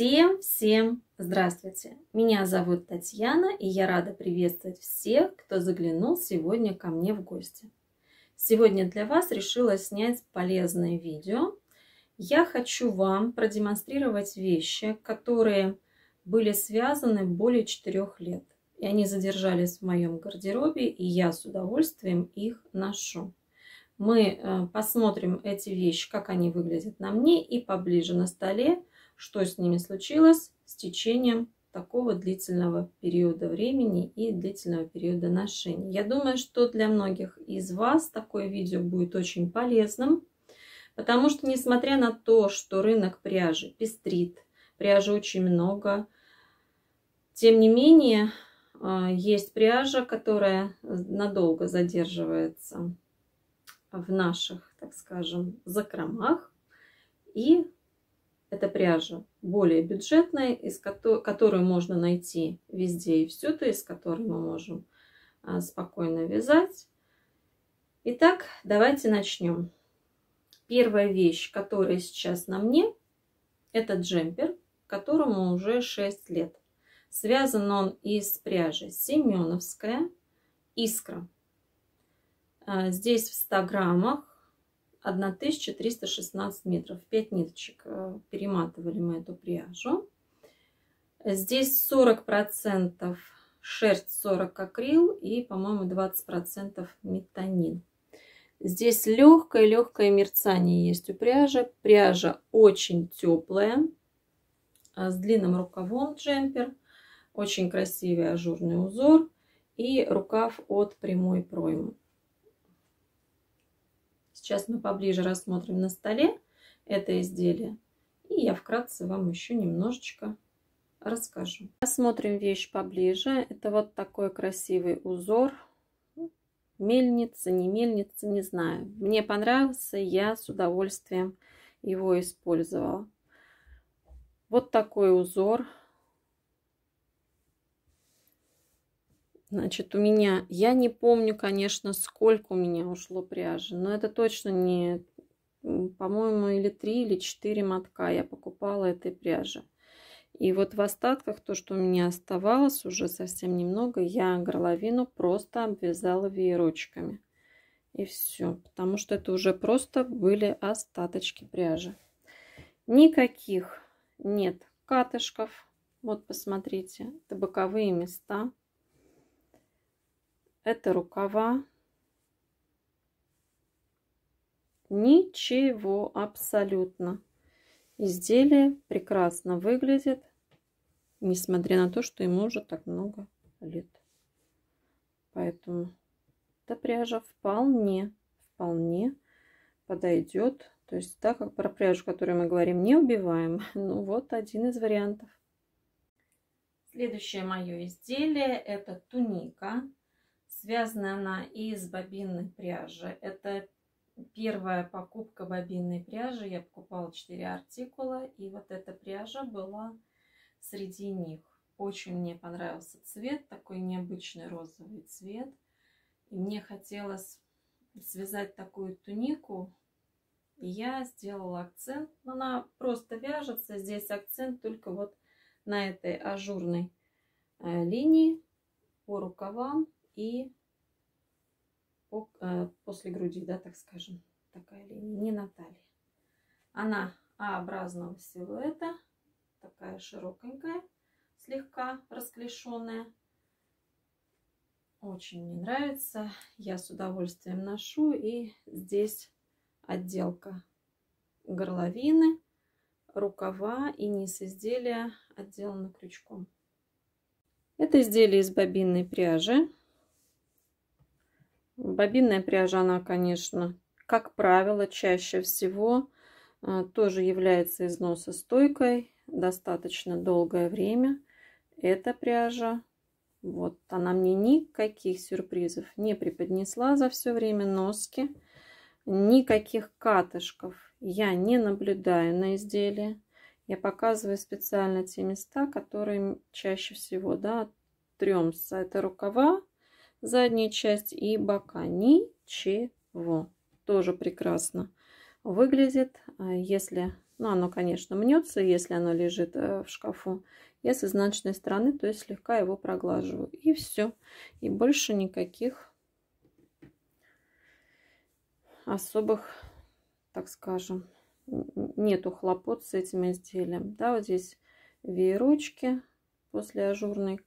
Всем-всем здравствуйте! Меня зовут Татьяна, и я рада приветствовать всех, кто заглянул сегодня ко мне в гости. Сегодня для вас решила снять полезное видео. Я хочу вам продемонстрировать вещи, которые были связаны более 4 лет. И они задержались в моем гардеробе, и я с удовольствием их ношу. Мы э, посмотрим эти вещи, как они выглядят на мне, и поближе на столе что с ними случилось с течением такого длительного периода времени и длительного периода ношения. Я думаю, что для многих из вас такое видео будет очень полезным, потому что несмотря на то, что рынок пряжи пестрит, пряжи очень много, тем не менее а, есть пряжа, которая надолго задерживается в наших, так скажем, закромах и это пряжа более бюджетная, из которой можно найти везде и всюду, из которой мы можем а, спокойно вязать. Итак, давайте начнем. Первая вещь, которая сейчас на мне, это джемпер, которому уже 6 лет. Связан он из пряжи Семеновская Искра. А, здесь в 100 граммах 1316 метров. 5 ниточек э, перематывали мы эту пряжу. Здесь 40% шерсть, 40 акрил и, по-моему, 20% метанин. Здесь легкое-легкое мерцание есть у пряжи. Пряжа очень теплая, а с длинным рукавом джемпер. Очень красивый ажурный узор и рукав от прямой проймы. Сейчас мы поближе рассмотрим на столе это изделие. И я вкратце вам еще немножечко расскажу. Рассмотрим вещь поближе. Это вот такой красивый узор. Мельница, не мельница, не знаю. Мне понравился, я с удовольствием его использовала. Вот такой узор. Значит, у меня, я не помню, конечно, сколько у меня ушло пряжи, но это точно не, по-моему, или три, или четыре мотка я покупала этой пряжи. И вот в остатках, то, что у меня оставалось, уже совсем немного, я горловину просто обвязала веерочками. И все, потому что это уже просто были остаточки пряжи. Никаких нет катышков. Вот посмотрите, это боковые места. Это рукава. Ничего абсолютно. Изделие прекрасно выглядит, несмотря на то, что ему уже так много лет. Поэтому эта пряжа вполне, вполне подойдет. То есть, так как про пряжу, которую мы говорим, не убиваем. Ну, вот один из вариантов. Следующее мое изделие это туника. Связана она из бобинной пряжи. Это первая покупка бобинной пряжи. Я покупала 4 артикула. И вот эта пряжа была среди них. Очень мне понравился цвет. Такой необычный розовый цвет. И мне хотелось связать такую тунику. И я сделала акцент. Она просто вяжется. Здесь акцент только вот на этой ажурной э, линии по рукавам и э, после груди, да, так скажем, такая линия, не на. Она А-образного силуэта, такая широкенькая, слегка расклешенная. Очень мне нравится, я с удовольствием ношу. И здесь отделка горловины, рукава и низ изделия отделаны крючком. Это изделие из бобинной пряжи. Бобинная пряжа, она, конечно, как правило, чаще всего э, тоже является износостойкой достаточно долгое время. Эта пряжа, вот она мне никаких сюрпризов не преподнесла за все время носки. Никаких катышков я не наблюдаю на изделии. Я показываю специально те места, которые чаще всего, да, тремся. Это рукава, задняя часть и бока. Ничего. Тоже прекрасно выглядит. А если, ну оно, конечно, мнется, если оно лежит э, в шкафу. Я с изнаночной стороны, то есть слегка его проглаживаю. И все. И больше никаких особых, так скажем, нету хлопот с этим изделием. Да, вот здесь веерочки после ажурной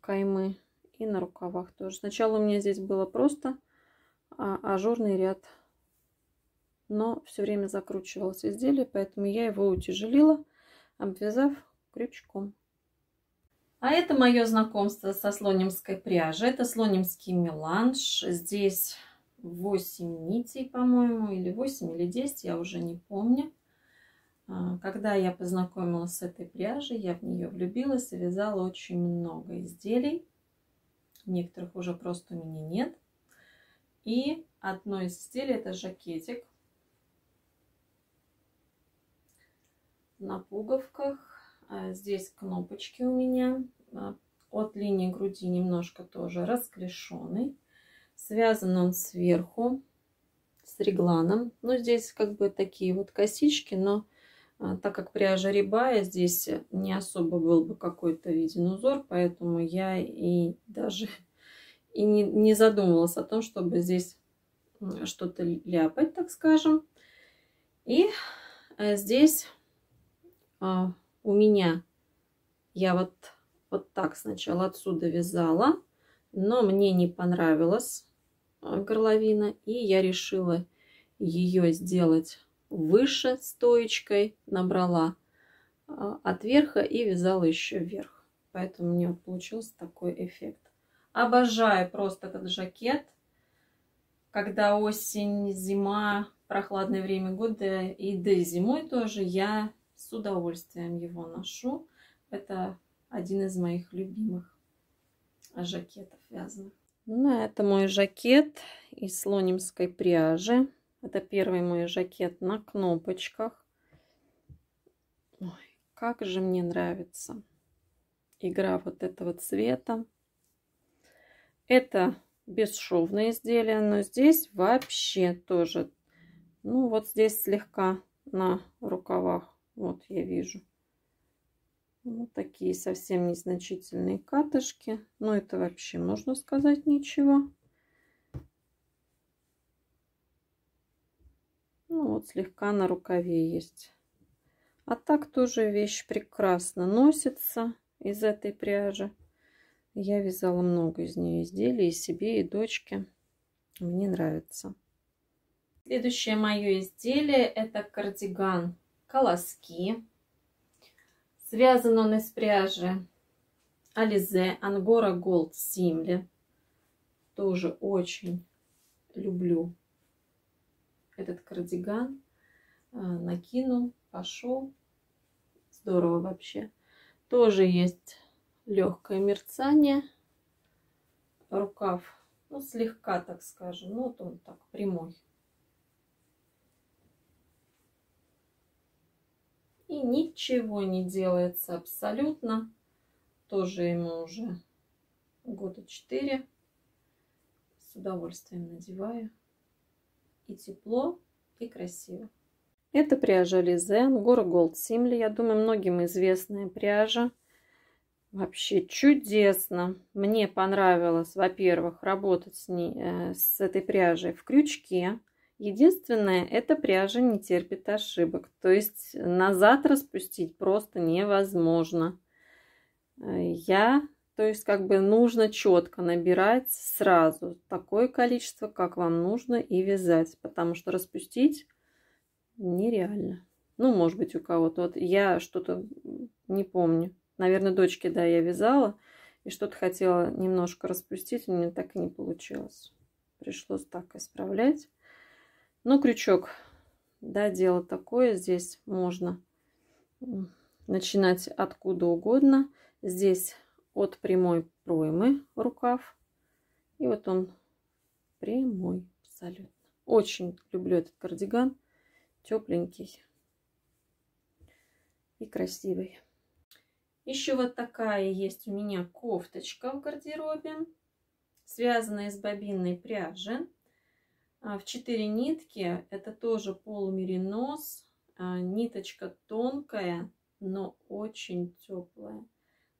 каймы и на рукавах тоже. Сначала у меня здесь было просто а, ажурный ряд, но все время закручивалось изделие, поэтому я его утяжелила, обвязав крючком. А это мое знакомство со слонимской пряжей. Это слонимский меланж. Здесь 8 нитей, по-моему, или 8, или 10, я уже не помню. А, когда я познакомилась с этой пряжей, я в нее влюбилась и вязала очень много изделий. Некоторых уже просто у меня нет. И одно из изделий это жакетик на пуговках. А, здесь кнопочки у меня. А, от линии груди немножко тоже расклешенный. Связан он сверху с регланом. Ну, здесь как бы такие вот косички, но так как пряжа рябая, здесь не особо был бы какой-то виден узор, поэтому я и даже и не, не задумывалась о том, чтобы здесь что-то ляпать, так скажем. И э, здесь а, у меня я вот, вот так сначала отсюда вязала, но мне не понравилась а, горловина, и я решила ее сделать выше стоечкой, набрала а, от верха и вязала еще вверх. Поэтому у меня получился такой эффект. Обожаю просто этот жакет. Когда осень, зима, прохладное время года и да и зимой тоже, я с удовольствием его ношу. Это один из моих любимых жакетов вязаных. Ну, это мой жакет из слонимской пряжи. Это первый мой жакет на кнопочках. Ой, как же мне нравится игра вот этого цвета. Это бесшовное изделие, но здесь вообще тоже, ну вот здесь слегка на рукавах, вот я вижу. Вот такие совсем незначительные катышки. Но это вообще можно сказать ничего. Ну вот слегка на рукаве есть. А так тоже вещь прекрасно носится из этой пряжи. Я вязала много из нее изделий и себе, и дочке. Мне нравится. Следующее мое изделие это кардиган колоски. Связан он из пряжи Ализе Ангора Голд Симли. Тоже очень люблю этот кардиган. А, накинул, пошел. Здорово вообще. Тоже есть легкое мерцание. Рукав, ну, слегка, так скажем. Ну, вот он так, прямой. И ничего не делается абсолютно. Тоже ему уже года 4. С удовольствием надеваю. И тепло, и красиво. Это пряжа Лизе, Гора Голд Симли. Я думаю, многим известная пряжа. Вообще чудесно. Мне понравилось, во-первых, работать с, ней, э, с этой пряжей в крючке. Единственное, эта пряжа не терпит ошибок. То есть назад распустить просто невозможно. Э, я, то есть как бы нужно четко набирать сразу такое количество, как вам нужно, и вязать. Потому что распустить нереально. Ну, может быть, у кого-то. Вот я что-то не помню. Наверное, дочке, да, я вязала. И что-то хотела немножко распустить, у меня так и не получилось. Пришлось так исправлять. Ну, крючок, да, дело такое. Здесь можно начинать откуда угодно. Здесь от прямой проймы рукав. И вот он прямой абсолютно. Очень люблю этот кардиган. Тепленький и красивый. Еще вот такая есть у меня кофточка в гардеробе, связанная из бобинной пряжи. а, в 4 нитки. Это тоже полумеринос. А, ниточка тонкая, но очень теплая.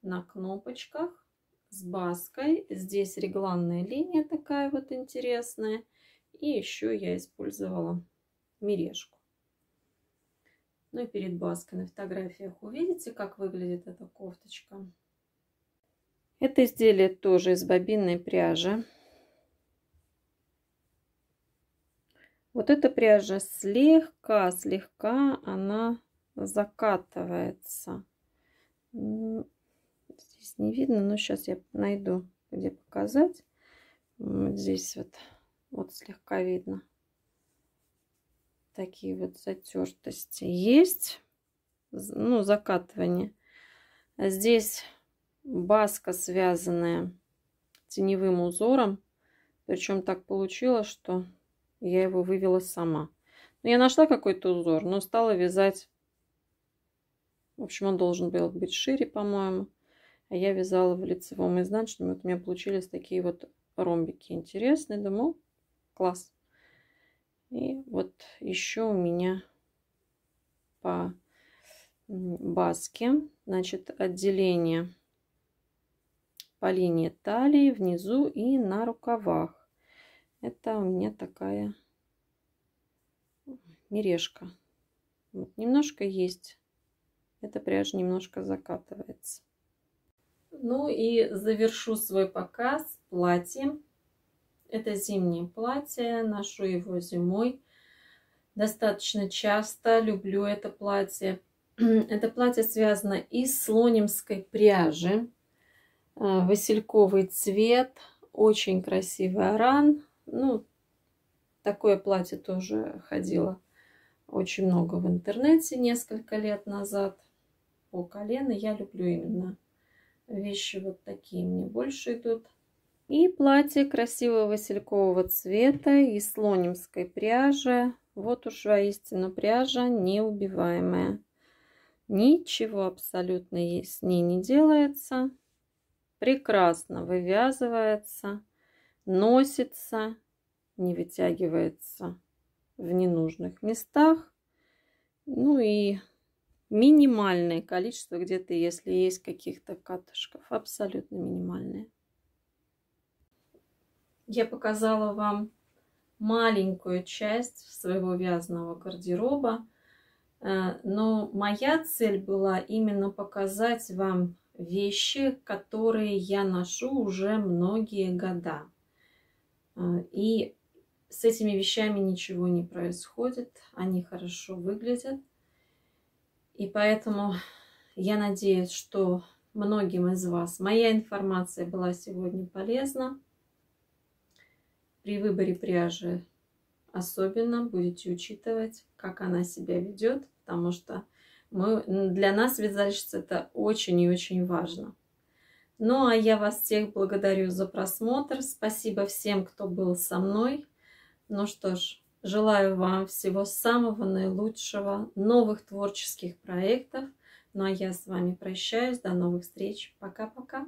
На кнопочках с баской. Здесь регланная линия такая вот интересная. И еще я использовала мережку. Ну и перед баской на фотографиях увидите, как выглядит эта кофточка. Это изделие тоже из бобинной пряжи. Вот эта пряжа слегка, слегка она закатывается. Здесь не видно, но сейчас я найду, где показать. Вот здесь вот, вот слегка видно. Такие вот затертости есть. Ну, закатывание. А здесь баска, связанная теневым узором. Причем так получилось, что я его вывела сама. Ну, я нашла какой-то узор, но стала вязать. В общем, он должен был быть шире, по-моему. А я вязала в лицевом и изнаночном. Вот у меня получились такие вот ромбики интересные. Думаю, класс. И вот еще у меня по баске, значит, отделение по линии талии внизу и на рукавах. Это у меня такая мережка. Вот, немножко есть. Эта пряжа немножко закатывается. Ну и завершу свой показ платьем. Это зимнее платье. Ношу его зимой. Достаточно часто люблю это платье. Это платье связано из слонимской пряжи. А, васильковый цвет. Очень красивый аран. Ну, такое платье тоже ходило очень много в интернете несколько лет назад. По колено я люблю именно вещи вот такие мне больше идут. И платье красивого василькового цвета из слонимской пряжи. Вот уж воистину пряжа неубиваемая. Ничего абсолютно с ней не делается. Прекрасно вывязывается носится, не вытягивается в ненужных местах. Ну и минимальное количество где-то, если есть каких-то катышков, абсолютно минимальное. Я показала вам маленькую часть своего вязаного гардероба, э, но моя цель была именно показать вам вещи, которые я ношу уже многие года. А, и с этими вещами ничего не происходит, они хорошо выглядят. И поэтому я надеюсь, что многим из вас моя информация была сегодня полезна. При выборе пряжи особенно будете учитывать, как она себя ведет, потому что мы, для нас вязальщица это очень и очень важно. Ну, а я вас всех благодарю за просмотр. Спасибо всем, кто был со мной. Ну что ж, желаю вам всего самого наилучшего, новых творческих проектов. Ну, а я с вами прощаюсь. До новых встреч. Пока-пока.